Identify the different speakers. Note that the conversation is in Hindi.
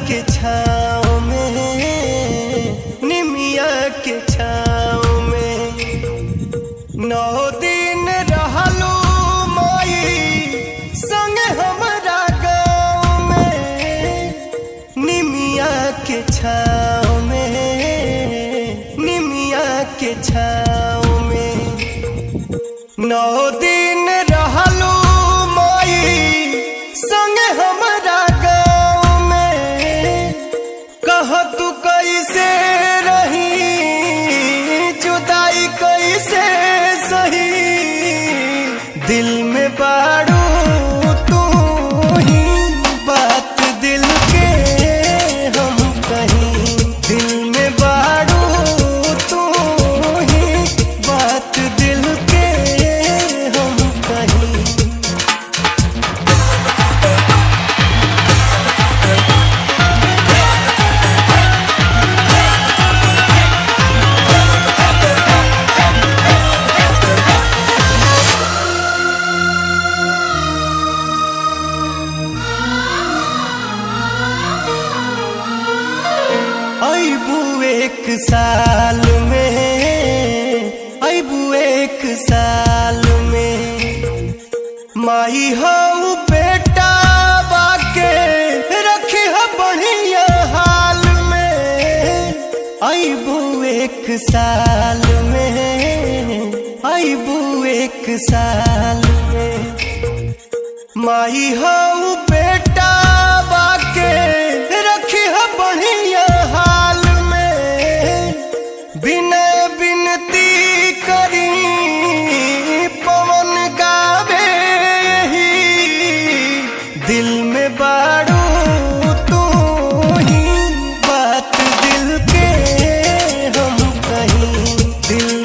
Speaker 1: छाँव में, निमिया के में। नौ दिन रहलू माई, संग हमरा गाँव में। निमिया के में, निमिया के में। नौ दिन रहलू माई say एक साल में अबू एक साल में। माई हो बेटा बाके रखी हो बढ़िया हाल में। अबू एक साल में अबू एक साल में। माई हो बेटा you